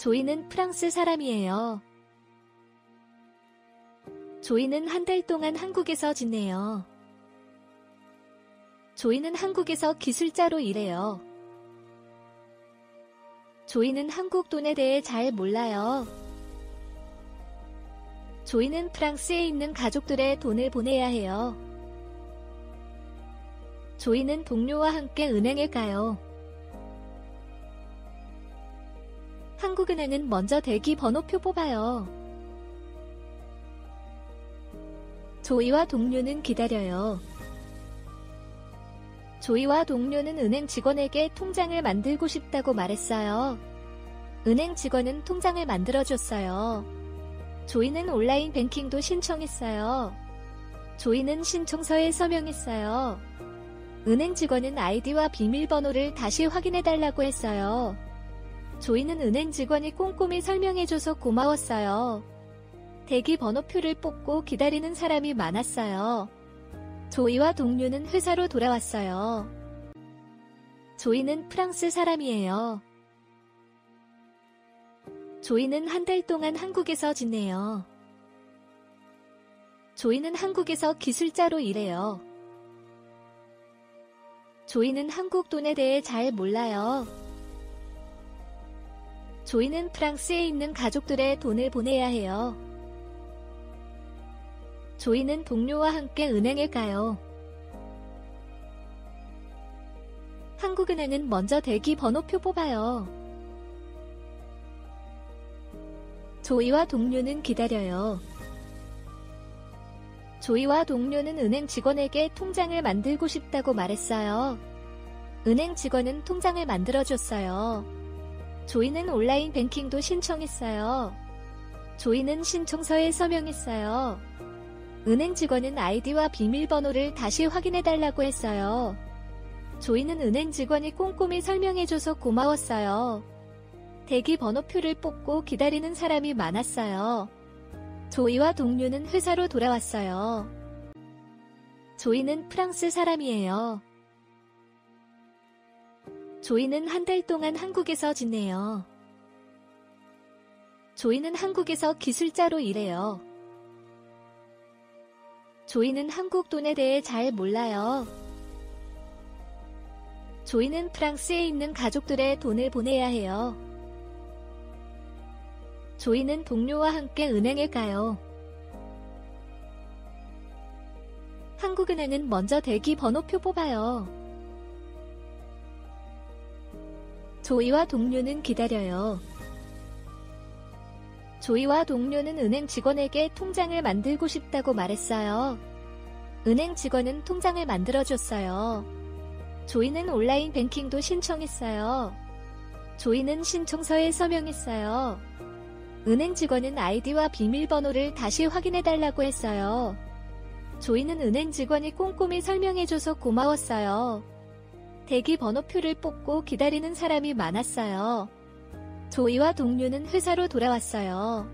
조이는 프랑스 사람이에요. 조이는 한 달 동안 한국에서 지내요. 조이는 한국에서 기술자로 일해요. 조이는 한국 돈에 대해 잘 몰라요. 조이는 프랑스에 있는 가족들의 돈을 보내야 해요. 조이는 동료와 함께 은행에 가요. 한국은행은 먼저 대기 번호표 뽑아요. 조이와 동료는 기다려요. 조이와 동료는 은행 직원에게 통장을 만들고 싶다고 말했어요. 은행 직원은 통장을 만들어줬어요. 조이는 온라인 뱅킹도 신청했어요. 조이는 신청서에 서명했어요. 은행 직원은 아이디와 비밀번호를 다시 확인해달라고 했어요. 조이는 은행 직원이 꼼꼼히 설명해줘서 고마웠어요. 대기 번호표를 뽑고 기다리는 사람이 많았어요. 조이와 동료는 회사로 돌아왔어요. 조이는 프랑스 사람이에요. 조이는 한 달 동안 한국에서 지내요. 조이는 한국에서 기술자로 일해요. 조이는 한국 돈에 대해 잘 몰라요. 조이는 프랑스에 있는 가족들의 돈을 보내야 해요. 조이는 동료와 함께 은행에 가요. 한국은행은 먼저 대기 번호표 뽑아요. 조이와 동료는 기다려요. 조이와 동료는 은행 직원에게 통장을 만들고 싶다고 말했어요. 은행 직원은 통장을 만들어줬어요. 조이는 온라인 뱅킹도 신청했어요. 조이는 신청서에 서명했어요. 은행 직원은 아이디와 비밀번호를 다시 확인해달라고 했어요. 조이는 은행 직원이 꼼꼼히 설명해줘서 고마웠어요. 대기 번호표를 뽑고 기다리는 사람이 많았어요. 조이와 동료는 회사로 돌아왔어요. 조이는 프랑스 사람이에요. 조이는 한 달 동안 한국에서 지내요. 조이는 한국에서 기술자로 일해요. 조이는 한국 돈에 대해 잘 몰라요. 조이는 프랑스에 있는 가족들의 돈을 보내야 해요. 조이는 동료와 함께 은행에 가요. 한국은행은 먼저 대기 번호표 뽑아요. 조이와 동료는 기다려요. 조이와 동료는 은행 직원에게 통장을 만들고 싶다고 말했어요. 은행 직원은 통장을 만들어줬어요. 조이는 온라인 뱅킹도 신청했어요. 조이는 신청서에 서명했어요. 은행 직원은 아이디와 비밀번호를 다시 확인해달라고 했어요. 조이는 은행 직원이 꼼꼼히 설명해줘서 고마웠어요. 대기 번호표를 뽑고 기다리는 사람이 많았어요. 조이와 동료는 회사로 돌아왔어요.